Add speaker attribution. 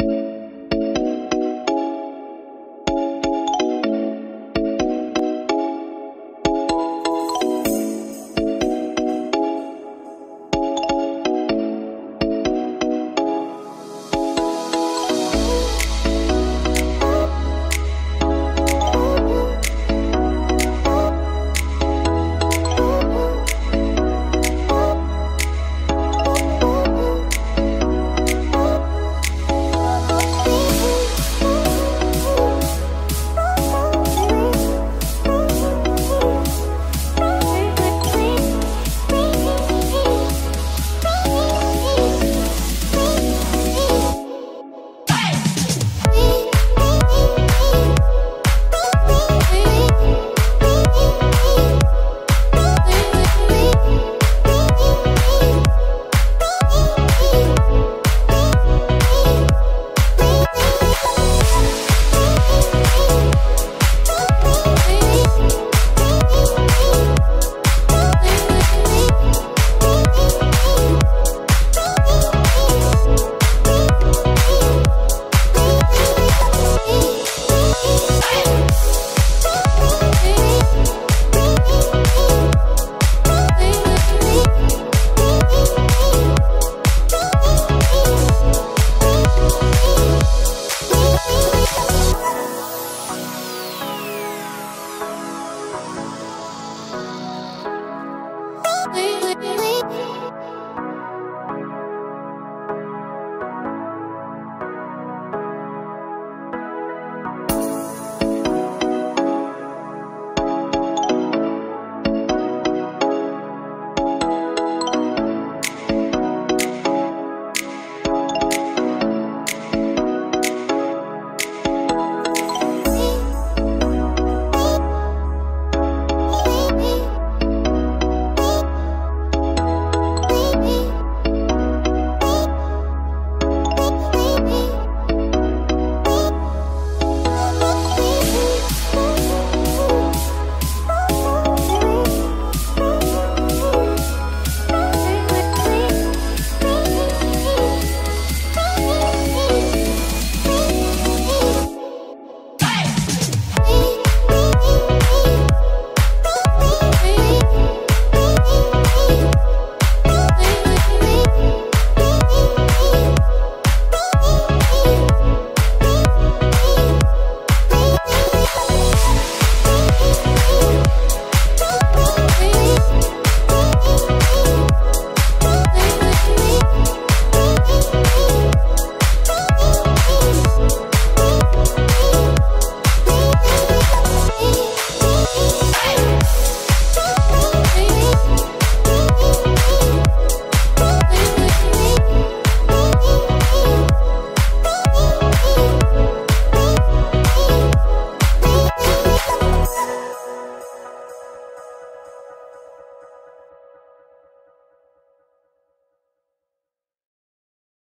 Speaker 1: you Thank.